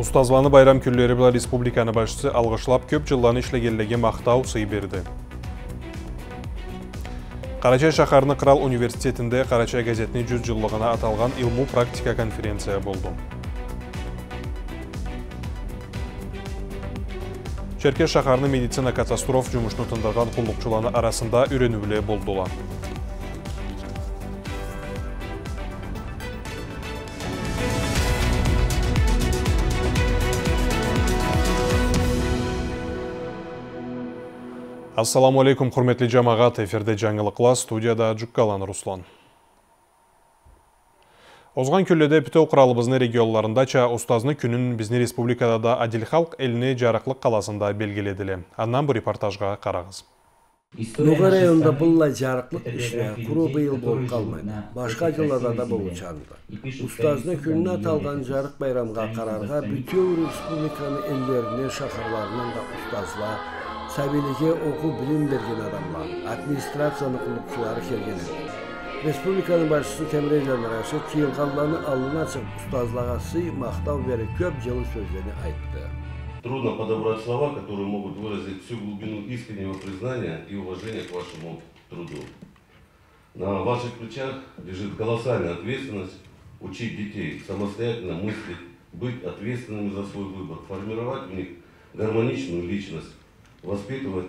Устазланы байрам күллері біла республиканы башысы алғышлап көп жылланы ішлегеллеге мақтау сый берді. Қарачай шақарыны Қырал университетінде Қарачай газетіне 100 жыллығына аталған илму практика конференция болды. Черкес шақарыны медицина катастроф жұмышны тындырған құллықчыланы арасында үйренуіле. Ассаламу алейкум, құрметлі жамағат, эфирде жаңылықла, студияда Жүккалан Руслан. Озған күлледе пүтеу құралыбызны регионларындача ұстазны күнін бізні республикада да Адил Халк еліне жарықлық қаласында белгіледілі. Аннан бұл репортажға қарағыз. Нуга районында бұллай жарықлық ішіне құру бұйыл болып қалмайды. Башқа жылlarda да бұл ұчанды. Ұстазны күніне аталған жарық байрамға қарарға бүтеу республиканы елдеріне шақырларынан да ұстазла, сәбиліге оқу білім берген адамлар, администрацияны құлықшылары келген еді. Республиканың басшысы Темірелер Рашы тиылғанланы алына açıp ұстазлаға сый мақтау беріп көп жылы сөздерін айтты. Трудно подобрать слова, которые могут выразить всю глубину искреннего признания и уважения к вашему труду. На ваших плечах лежит колоссальная ответственность учить детей самостоятельно мыслить, быть ответственными за свой выбор, формировать в них гармоничную личность, воспитывать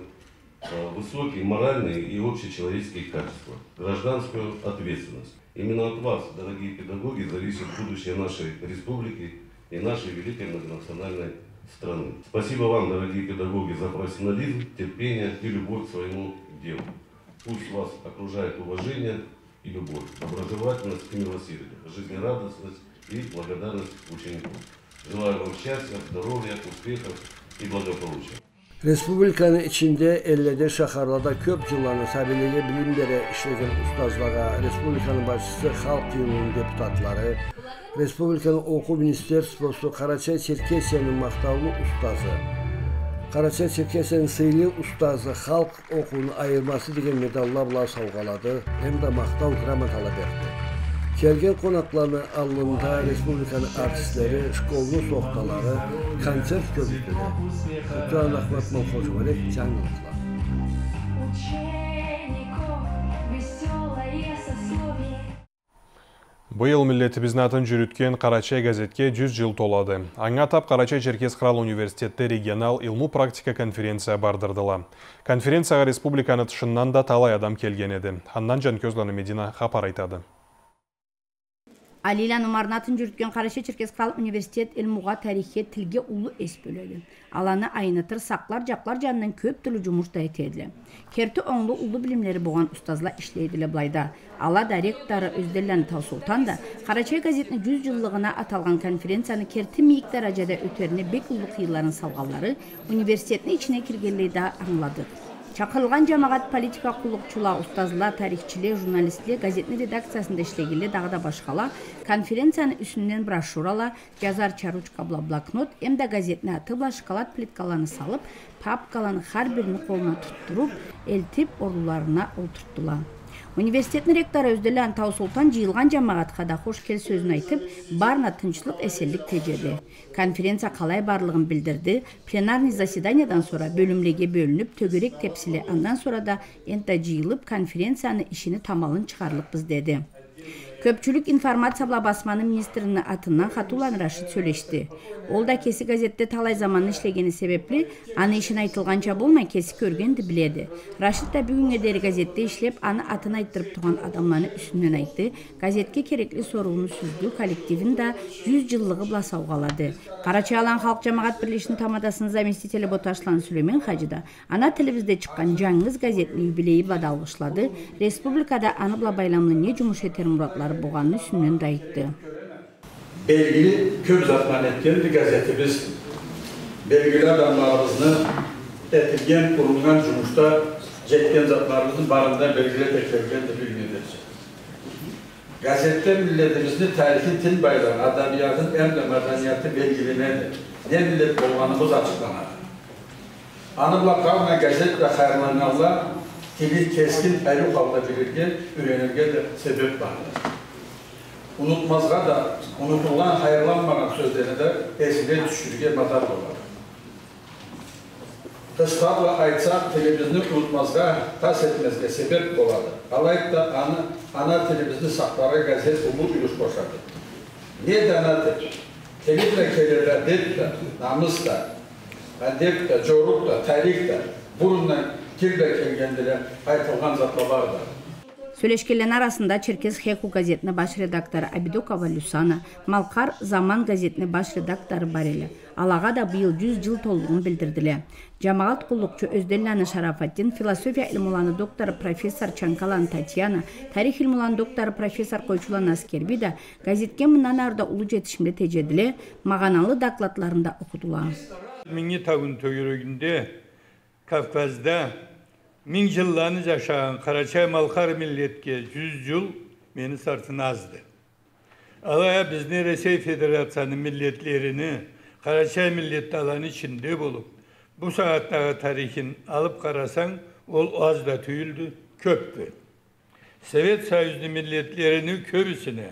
э, высокие моральные и общечеловеческие качества, гражданскую ответственность. Именно от вас, дорогие педагоги, зависит будущее нашей республики и нашей великой многонациональной страны. Спасибо вам, дорогие педагоги, за профессионализм, терпение и любовь к своему делу. Пусть вас окружает уважение и любовь, образовательность и милосердие, жизнерадостность и благодарность учеников. Желаю вам счастья, здоровья, успехов и благополучия. Respublikanın içində 50-də şaharlarda köp yıllarını səbiliyə bilim verə işləyən ustazlara, Respublikanın başçısı Xalq Yığınının deputatları, Respublikanın Oku Ministerstvosu Qaraçay Çerkesiyanın maqtavlı ustazı, Qaraçay Çerkesiyanın sıylı ustazı Xalq Okulunu ayırması digər medallarla savqaladı, həm də maqtav qramatalı verdi. Kelgen qonaqlarını alnında Respublikanın artistləri, şkollu soxtaları, konsert gördülər. Turan Ahmet веселое сословие. Бұйыл миллетібізін атын жүріткен Қарачай газетке 100 жыл толады. Аңа тап Қарачай Черкес Қырал университетті регионал илму практика конференция бардырдыла. Конференцияға республиканы тышыннан да талай адам келген еді. Аннан Жанкөзланы Медина хапар айтады. Алиля Нумарнатын жүрткен Қараша Черкес Крал университет ilmuğa тарихе тілге улы ес бөледі. Аланы айнытыр сақлар жақлар жанынан көп түлі жұмышта етеді. Керті оңлы улы білімлері болған ұстазла ішлейділі блайда. Ала да ректоры Өздерлен Таусултан да Қарачай газетінің 100 жыллығына аталған конференцияны керті мейік даражада өтеріне бек улы қиыларын салғалары университетінің içine кіргенлейді аңлады. Чақырылған жамағат политика құлықчыла, ұстазла, тарихчіле, журналистле, газетні редакциясында ішлегелі дағда башқала, конференцияны үсінен брошюрала, жазар чаручка бла блокнот, әмді газетіне атыбла шоколад плиткаланы салып, папкаланы хар біріні қолына тұттырып, елтіп оруларына олтырттыла. Университеттің ректоры Өзділән Таусултан жиылған жамағатқа да хош кел сөзін айтып, барна тынчылық эселік тежеді. Конференция қалай барлығын білдірді, пленарный заседаниядан sonra бөлімлеге бөлініп, төгерек тепсілі андан sonra да ента жиылып конференцияны ішіні тамалын шығарлықпыз деді. Көпчүлүк информация басманы министрінің атынан Хатулан Рашид сөйлешті. Ол да кесі газетте талай заманны ішлегені себеплі, аны ішін айтылғанша болмай кесі көргенді біледі. Рашид бүгінге дері газетте ішлеп, аны атын айттырып тұрған адамланы үстінен айтты. Газетке керекли соруыны сүзді, коллективін да 100 жыллығы бла сауғалады. Қарачай алан халық жамағат бірлешінің тамадасының заместителі Боташлан Сүлеймен Хажы да ана тілімізде шыққан жаңыз газетінің юбилейі бла алғышлады. Республикада аны бла байламны не етер мұратлары buğanın üstündən dəyitdi. Belgili köp zatman etkindi gazetimiz, belgili adamlarımızın etilgen kurulgan cumuşta çektiğin zatlarımızın barından belgili tekrarken de bilgidir. Gazette milletimizin tarihi tin bayrağı, adabiyatın emre medeniyeti belgilinedir. Ne millet bulmanımız açıklanar. Anımla kalma gazet ve hayırlananlar dili keskin ayrı kalda bilirken, ürenirken de sebep vardır. Düşürüge madar olur. Kıstarla aytsak televizini unutmazga, tas etmezge sebep oladı. Alayıp da ana, ana televizini saklara gazet ulu uluş boşadı. Ne denadır? Telifle kelirler, dep de, joruk da, tarih da, burundan kirle kelgendiler, aytılgan zatlalar da. Сөйлешкелердің арасында Черкес Хеку газетінің баш редакторы Абидокова Люсана, Малқар Заман газетінің баш редакторы бар елі. Алаға да биыл 100 жыл толуғын білдірділі. Жамағат құллықчы Өзделланы Шарафаттин, философия ilmуланы докторы профессор Чанкалан Татьяна, тарих ilmуланы докторы профессор Койчулан Аскерби да газетке мынан арда улы жетішімді тежеділі, мағаналы докладларында оқыдылар. Mingi tağın töyürüğünde Kafkaz'da yıllarını yaşayan Karaçay Malkar milletke yüz yıl beni sartın azdı. Alaya bizni Resey Federasyonu milletlerini Karaçay milleti alanı içinde bulup bu saattagi tarihin alıp karasan ol az da tüyüldü, köptü. Sovet Soyuzu milletlerini köbüsüne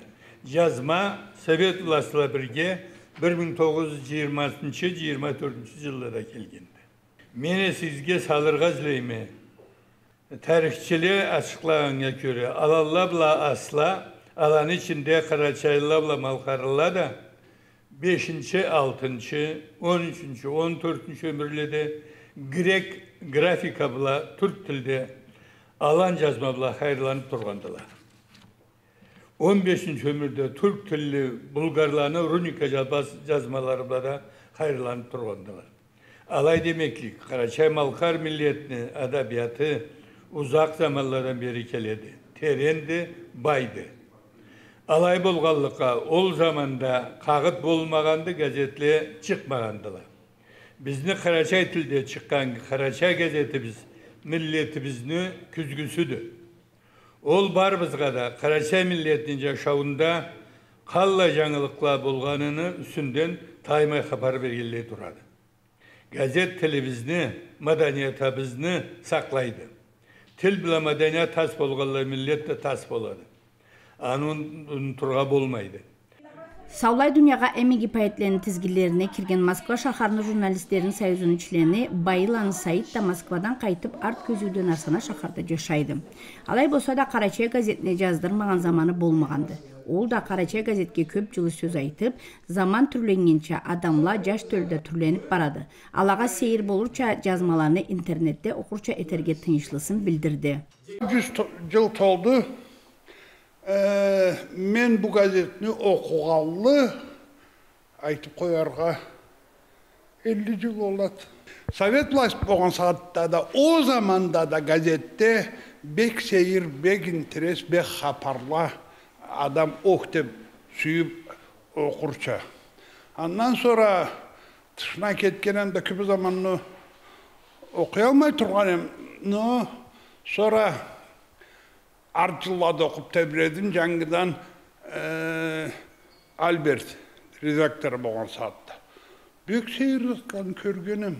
yazma Sovet ulasıyla birge 1920-24 yıllara kelgindi. Mene sizge salırga zileymi. Tarihçiliğe açıklağına göre alallabla asla alan içinde Karaçaylılarla Malkarlılar da 5. 6. 13. 14. ömürlerde Grek grafika bula Türk tilde alan yazma bula hayırlanıp durgandılar. 15. ömürde Türk tilli Bulgarlarını runika yazbas- yazmaları da hayırlanıp durgandılar. Alay demeklik Karaçay Malkar milletini adabiyatı uzak zamanlardan beri keledi. Terendi, baydı. Alay bolğanlıqqa ol zamanda kağıt bolmagandı, gazetle çıkmagandılar. Bizni Karaçay tilde çıkan Karaçay gazetimiz milletimizni küzgüsüdü. Ol bar bizga da Karaçay milletinin yaşawında kalla жаңылықла bolganını üstünden taymay xabar bergiley durады. Gazet televizni, madaniyatimizni bilen madaniyat tas bolganlar millet de tas болады. Анын унутурга болмайды. Саулай дүнияға әмеги поэтлерінің тізгілеріне кірген Москва шаһарының журналистерінің союзының члені Байыланы Саид да Москвадан қайтып арт көзүүден арсана шаһарда жашайды. Алай болса да Карачай газетіне жаздырмаған заманы болмағанды. Ол да Карачай газетке көп жылы сөз айтып, заман түрленгенше адамла жаш төлді түрленіп барады. Алаға сейір болурча жазмаларını интернетте тынычлысын білдірді. 100 to- жыл толду. Мен бу газетни окугалы айтып коярга 50 жыл болот. Совет власть болгон саатта да, о заманда да газетте бек сейир, бек интерес, бек хапарла адам ок деп сүйүп окурча. Андан sonra тышына кеткенен да көп заманны окуй алмай турган эм. Но sonra жылларда окуп тебиредим жаңыдан э, Альберт редактор болгон саатта. Бек сейиркан көргөнүм.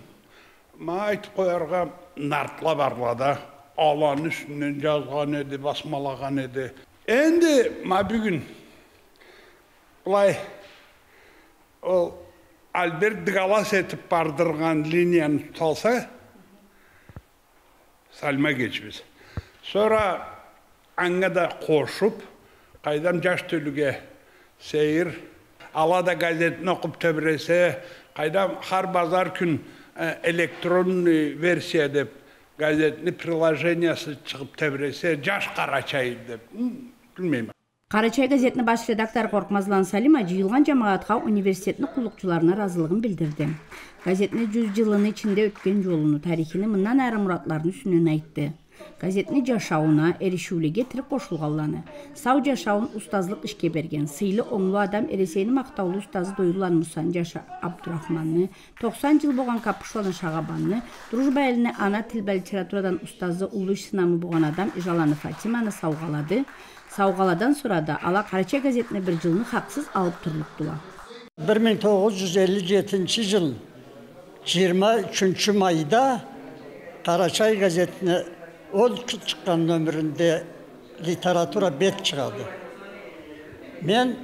Ма айтып коярга нартла барла да. Аланын үстүнөн жазган эди, басмалаган эди. Энди ма бүгүн былай ол Альберт галас этип бардырган линияны туталса, салма кечбиз. Sonra аңа да қошып, қайдам жаш төліге сейір, алада газетін оқып төбіресе, қайдам har базар күн ә, электронный версия деп газетini приложениясы шығып төбіресе, жаш қарачай деп, білмеймін. Карачай газетінің баш редакторы Қорқмазлан Салима жиылған жамағатқа университеттің құлықчыларына разылығын білдірді. Газетіне 100 жылының içinde өткен жолыны, тарихini мындан әрі мұратларын үстінен айтты. Газетini жашауына, erişүүліге тірі қошылғалланы. Сау жашауын ұстазлық ішке берген. Сыйлы оңлы адам Ересейні мақтаулы ұстазы Дойлан Мусан Жаша Абдурахманны, 90 жыл болған Капушона Шағабанны, Дружба еліне ана тіл бә литературадан ұстазы Улы сынамы болған адам Ижаланы Фатиманы сауғалады. Сауғаладан сұрады, ала Қарачай газетіне бір жылны хақсыз алып тұрлықтыла. 1957 жыл 23 майда Карачай газетіне ол шыққан нөмірінде литература бет шығады. мен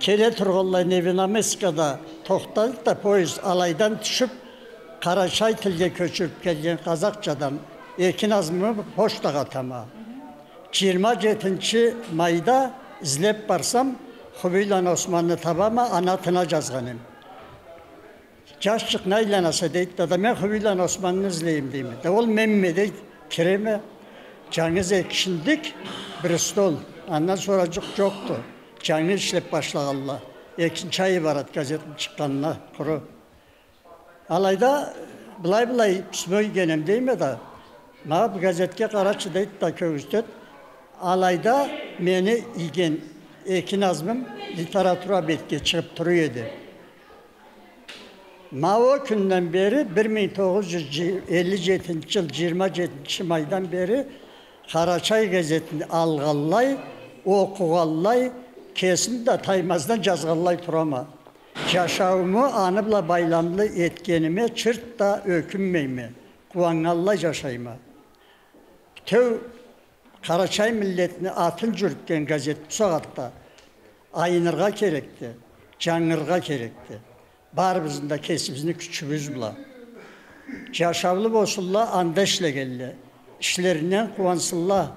келе тұрғанлай невиномескада тоқтадық та пойыз алайдан түсіп қарашай тілге көшіріп келген қазақшадан екі назмы поштаға тама 27 майда іздеп барсам Хубилан Османны табама ана тына жас шық айланаса дейді да мен Хубилан Османны іздеймін деймін да ол менме дейді кіреме жаңыз екіншілдік бір стол андан sonra жоқ жоқты жаңы ішлеп башлағанла екінші айы барады газеттің шыққанына құры алайда былай былай түсінбей келем дейме да маған газетке қарашы дейді да көгістеді алайда мені иген екі назмым литература бетке шығып тұру еді мao күннен бері 1957 жыл 27 майдан бері Қарачай газетін алғанлай, оқығанлай, кесін де таймаздан жазғанлай тұрама. Жашауымы аныбла байланлы еткеніме чырт та өкінмейме, қуанғанлай жашайма. Төу Қарачай милletini атын жүрткен газет соғатта айнырға керекті, жаңырға керекті. Бар біздің да кесімізді күшіміз бұла. Жашаулы болсынла анда ішлегелі. Ішлерінен қуансынла.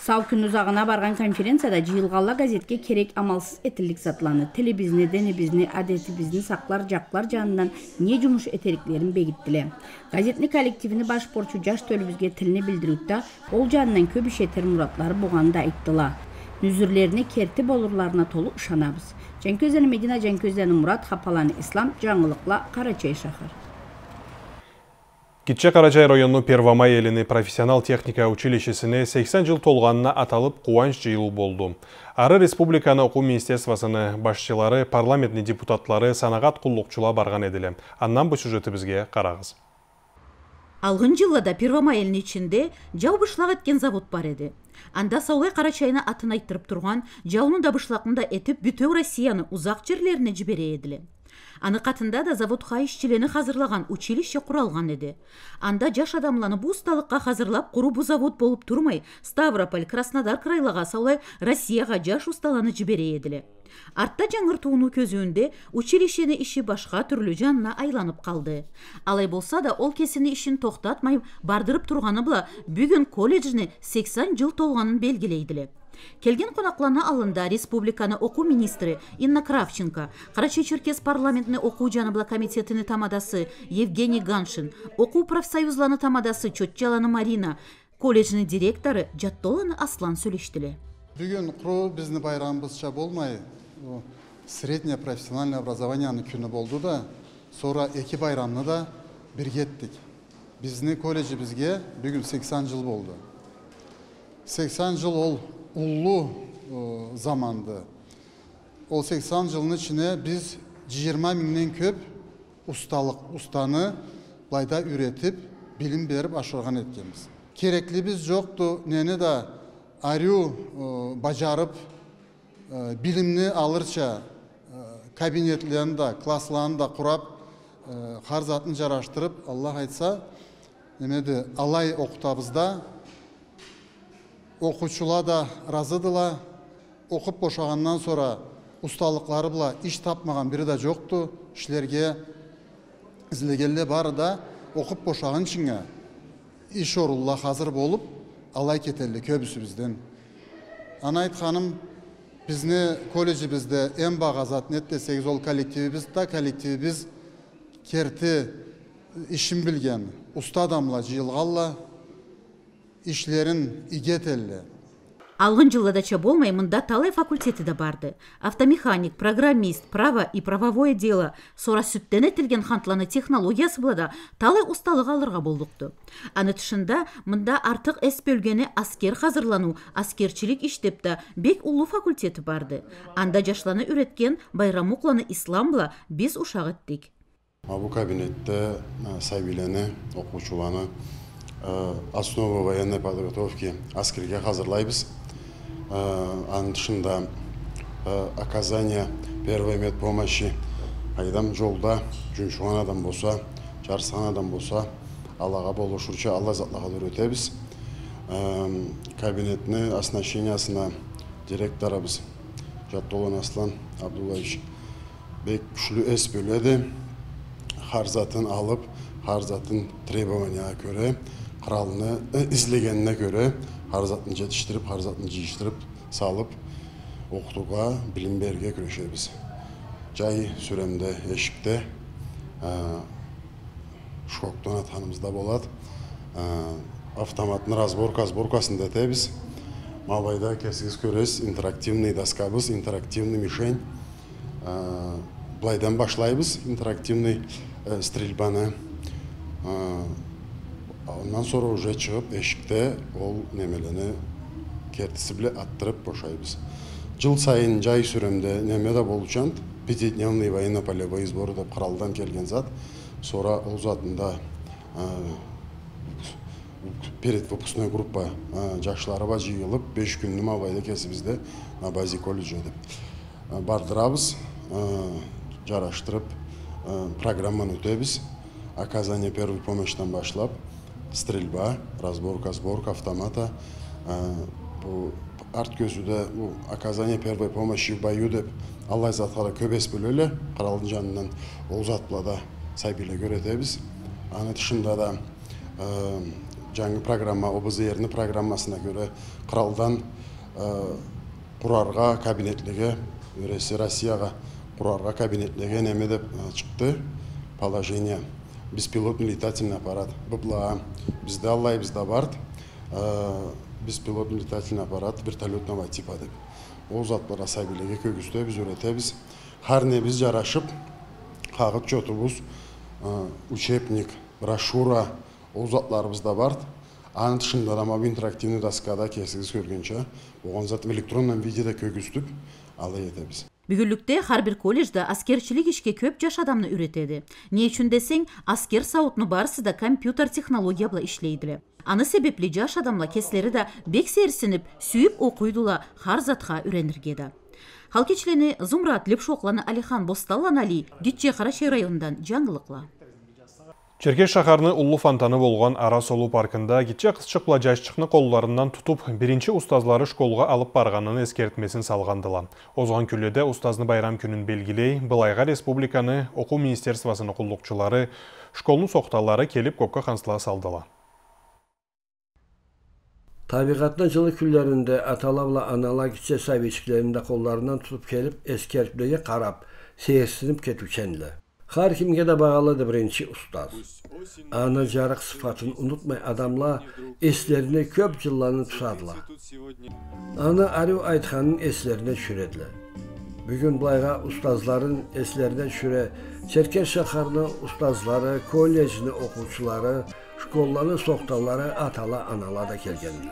Сау күн ұзағына барған конференцияда жиылғалла газетке керек амалсыз етілік сатыланы. Тілі бізіне, дені бізіне, әдеті бізіне сақлар, жақлар жанынан не жұмыш етеріклерін бегіттілі. Газетні коллективіні баш борчу жаш төлібізге тіліні білдірутта, ол жанынан көп ішетер мұратлары бұғанда айттыла. Нүзірлеріне керті болурларына толы ұшанабыз. Жанкөздені Медина, Жанкөздені Мұрат, Хапаланы Ислам, жаңылықла Қарачай шақыр. Китче Карачай району Первомай еліні профессионал техника училищесіне 80 жыл толғанына аталып қуанч жиылу болды. Ары республиканы оқу министерствосыны башчылары, парламентный депутатлары санағат құллықчыла барған еділі. Аннан бұл сюжеті бізге қарағыз. Алғын жыллада Первомай елінің ішінде жау бұшлақ еткен завод бар еді. Анда Саулай Қарачайына атын айттырып тұрған, жауының да бұшлақында етіп бүтеу Россияны ұзақ жерлеріне жібере еділі. Аны қатында да заводқа ишчилени hazırlagan училище құралған еді. Анда жаш адамланы бу ұсталыққа hazırlап құру бу завод болып тұрмай, Ставрополь, Краснодар крайлаға саулай Россияға жаш ұсталаны жібере еділі. Артта жаңыртуыну көзүүндө училищени иши башка түрлүү жанына айланып қалды. Алай болса да ол кесини ишин токтотмай бардырып турганы була бүгүн колледжини 80 жыл толғанын белгилейдиле. Келген қонақлана алында республиканы оқу министрі Инна Кравченко, Қарачай Черкес парламентіне оқу жаныбла комитетіні тамадасы Евгений Ганшин, оқу профсоюзланы тамадасы Чотчаланы Марина, колледжінің директоры Жаттоланы Аслан сөйлештілі. Бүгін құру бізді байрамымызша болмай, среднее профессиональное образованияны күні болды да, sonra екі байрамны да біргеттік. Біздің колледжі бізге бүгін 80 жыл болды. 80 жыл ол ұллу заманды. Ол 80 жылын ішіне біз 20 міңнен көп ұсталық, ұстаны былайда үйретіп, білім беріп ашырған еткенбіз. Керекли біз жоқты, нені да арю бажарып, білімні алырша кабинетлерін да, классларын да құрап, қарзатын жараштырып, Аллах айтса, немеді алай оқытабызда оқушылар да разыдыла. Оқып бошағаннан sonra ұсталықлары бұла іш тапмаған бірі да жоқты. Ішлерге ізлегелі бары да оқып бошаған шыңа іш орулла қазір болып алай кетелі көбісі бізден. Ана айтқаным бізне колледжибизде эң бағазат нет десеңиз ол коллективибиз да коллективибиз керти ишин билген уста адамла жыйылганла ишлерин игетелли Алғын жылыдача болмай мында талай факультеті да барды. Автомеханик, программист, право и правовое дело, сора сүттен етілген хантланы технологиясы бұлада талай ұсталық алырға болдықты. Аны тұшында мында артық әс бөлгені аскер қазырлану, аскерчілік іштепті бек ұлы факультеті барды. Анда жашланы үреткен байрам ұқланы ислам бұла біз ұшақ еттік. Бұл кабинетте оқушыланы основа военной подготовки аскерге hazırlayбыз. Анын дышында оказание первой медпомощи айдам жолда жүншуған адам болса, жарысқан адам болса, Аллаға болушурча Алла затлаға өтебіз. Кабинетіне оснащениясына директорыбыз жаттолан аслан абдуллаевич бек эс бөлөдү харзатын алып харзатын кыралны излегенине көрө харзатын жетиштирип харзатын жыйыштырып салып окутууга билим берүүгө күрөшөбүз жай сүремде эшикте шкоктон атганыбызда болот автоматтын разборка сборкасында этебиз мабайда кесиңиз көрөсүз интерактивный доскабыз интерактивный мишень былайдан башлайбыз интерактивный стрельбаны андан sonra уже чыгып эшикте ол немелени кертиси аттырып бошойбуз жыл сайын жай сүрөмдө неме да болчу пятидневный военно полевой сбор деп кыралдан келген зат sonra ол затында перед выпускной группа жакшылары жыйылып беш күнү мабайда кесибизде на базе колледж деп бардырабыз жараштырып программаны өтөбүз оказание первой помощьтан башлап стрельба разборка сборка автомата арт бул оказание первой помощи в бою деп аллай затка да көп эс бөлө эле кыралдын жанынан ол зат да көрөтөбүз анын тышында да жаңы программа обзрный программасына көрө кыралдан курарга кабинетлеге өресі россияга курарга кабинетлеге неме деп чыкты положение беспилотный летательный аппарат. Бпла бізде аллайбызда бард. Беспилотный летательный аппарат вертолетного типа деп ол заттар асабилеге көгүздөбүз үйрөтөбүз ар небиз жарашып кагыт чотубуз учебник брошюра. Ол затларыбыз да бар анын тышында да интерактивный доскада кесиңиз көргөнчө болгон зат электронном видеде көгүзтүп ала этебиз бүгүнлүктө ар бир колледжде аскерчилик ишке көп жаш адамды үйрөтөдү эмне үчүн десең аскер сабутунун баарысы да компьютер технология менен иштейт эле аны себепли жаш адамла кеселери да бек серсинип сүйүп окуйдула ар затка үйрөнүргө да ал кечилени зумрат лепшокланы алихан босталан али карачай районундан жаңылыкла Черкеш шахарны уллу фонтаны болған Ара Солу паркында кетче қысчық плажашчықны қолларынан тұтып, бірінші ұстазлары школға алып барғанын ескертмесін салғандыла. Озған күлледе ұстазны байрам күнін белгілей, Былайға республиканы оқу министерствасының құллықчылары школны соқталары келіп көпкі қансыла салдыла. Табиғатна жылы күллерінде аталавла анала киче сәбечікlerinde қолларынан тұтып келіп, ескертпеге қарап, сейірсініп кетученлі. Her Har kimga bağlıdır birinci ustaz. Ana jarıq sıfatını unutmay adamla eslerine köp yıllarını tutadla. Ana Arif Aytxanın eslerine şüredla. Bugün bulayğa ustazların eslerine şüre, Çerkez şaharının ustazları, kollejini okulçuları, şkolları, soqtalları atala anala da kelgendir.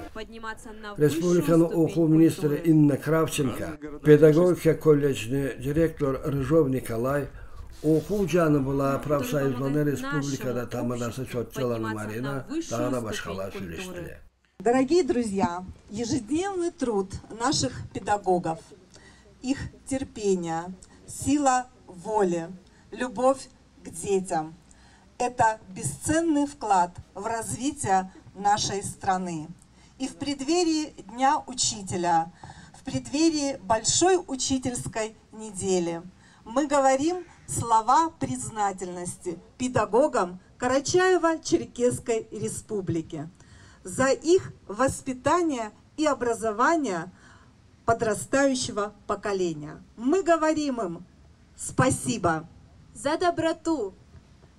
Respublikanın oku ministri Inna Kravchenko, Pedagogika kollejini direktor Rıjov Nikolay, оқу жаны була профсоюзларны республикада тамадасы чотчаланы марина тағы башкалар сүйлештиле Дорогие друзья, ежедневный труд наших педагогов, их терпение, сила воли, любовь к детям – это бесценный вклад в развитие нашей страны. И в преддверии Дня Учителя, в преддверии Большой учительской недели мы говорим слова признательности педагогам Карачаева-Черкесской республики за их воспитание и образование подрастающего поколения. Мы говорим им спасибо. За доброту,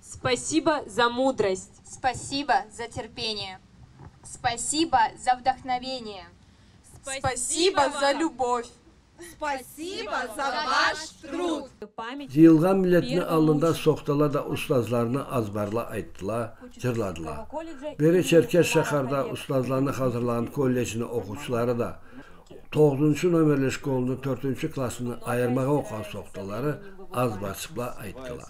спасибо за мудрость, спасибо за терпение, спасибо за вдохновение, спасибо за любовь. Спасибо за ваш труд. Жиылған милетіні алында соқтала да ұстазларына азбарла айттыла, жырладыла. Бері Черкес шақарда ұстазларына қазырлаған колледжінің оқушылары да 9-нчы номерлі школының 4-нчы классыны айырмаға оқыған соқталары аз басыпла айттыла.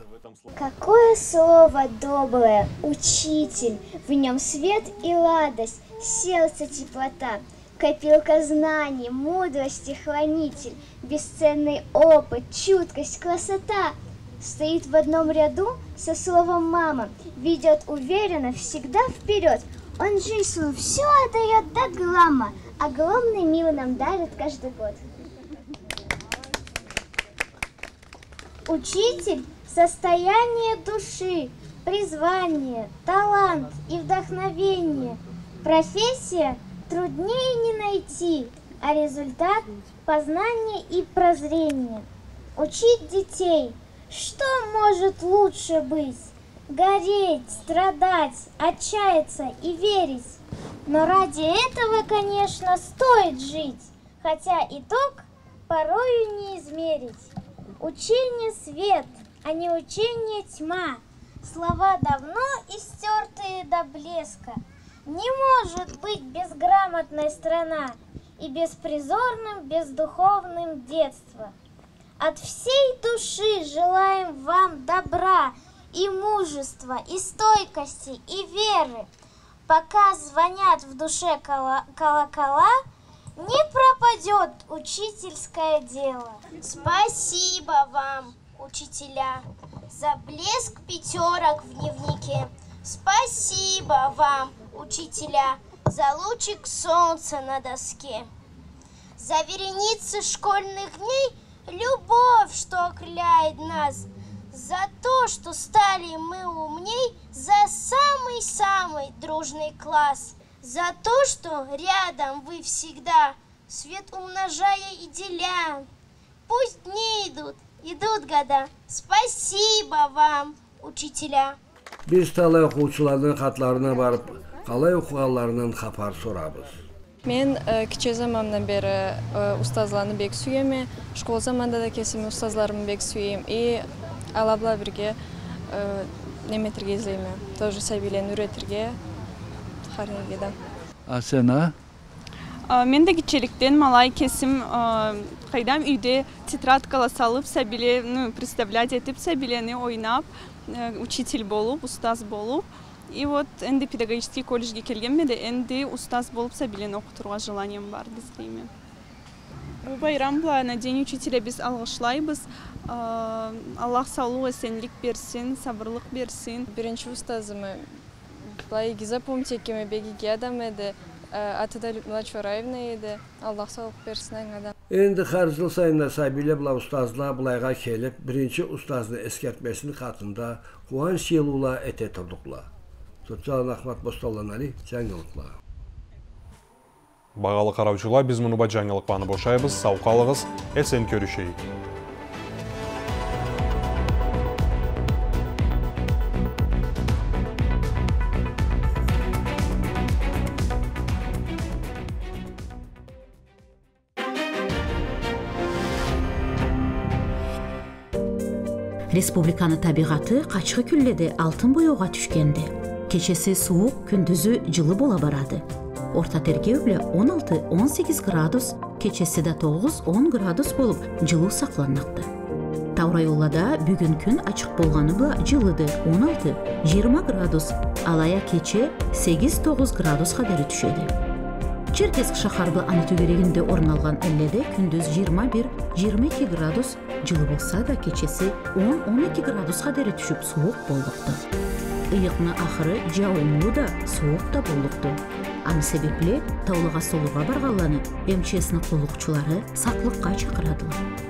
Какое слово доброе, учитель, в нем свет и радость, сердце теплота – Копилка знаний, мудрости, хранитель, бесценный опыт, чуткость, красота. Стоит в одном ряду со словом «мама», ведет уверенно, всегда вперед. Он жизнь свою все отдает до грамма, огромный мир нам дарит каждый год. Учитель – состояние души, призвание, талант и вдохновение. Профессия труднее не найти, а результат – познание и прозрение. Учить детей, что может лучше быть? Гореть, страдать, отчаяться и верить. Но ради этого, конечно, стоит жить, хотя итог порою не измерить. Учение свет, а не учение тьма. Слова давно истертые до блеска. Не может быть безграмотной страна и беспризорным, бездуховным детство. От всей души желаем вам добра и мужества, и стойкости, и веры. Пока звонят в душе кола- колокола, не пропадет учительское дело. Спасибо вам, учителя, за блеск пятерок в дневнике. Спасибо вам, учителя, за лучик солнца на доске. За вереницы школьных дней любовь, что окрыляет нас. За то, что стали мы умней, за самый-самый дружный класс. За то, что рядом вы всегда, свет умножая и деля. Пусть дни идут, идут года. Спасибо вам, учителя. Biz talay oxucularının xatlarına barıb qalay oxuğanlarının xapar sorabız. Мен киче замандан бері ұстазларны бек сүйем. Школ заманда да кесім ұстазларымды бек сүйем. И алабла бірге э, неметерге izleyim. Тоже сәбилен үйретірге харнегеда. А сен а? А, Мен де кичеліктен малай кесім қайдам үйде тетрадкала салып сәбиле ну, представлять етіп сәбилені ойнап учитель болып ұстаз болып и вот енді педагогический колледжге келгенмін де енді ұстаз болып сәбилені оқытуға желанием бар деймін бұл байрам былай на день учителя біз алғышлайбыз аллах саулық есенлік берсін сабырлық берсін Бірінші ұстазымы былай запомните екеме бегеге адам еді. Э, Аты да Людмила Чораевна еді. Аллах саулық берсін аңада. Endi xərcli sayında Sabilə bula ustazla bulayğa kelib birinci ustazını eskərtməsini xatında Xuan Şelula ete turduqla. Tutcan Ahmet Bostalanali жаңылықла. Бағалы қараушылар, біз мұны ба жаңылықпаны бошайбыз, сау қалығыз, әсен көрішейік. республиканы табигаты качкы күлледе алтын боёуга түшкенде кечеси суук күндүзү жылы бола барады орто тергөө эле 16-18 градус кечеси да 9-10 градус болуп жылуу сакланакты таврайоллада бүгүн күн ачык болгону ба жылыды 16-20 градус алая кече 8-9 градуска дери түшөдү черкесск шаһарды анытуу керегинде орун алган элледе күндүз 21-22 градус жылы болса да кечеси 10-12 градуска дери түшүп суук болдукту ыйыкны акыры жаунлуу да суук да болдукту аны себепле таулыга солууга барганларны мчстин колукчулары саклыкка чакырадылар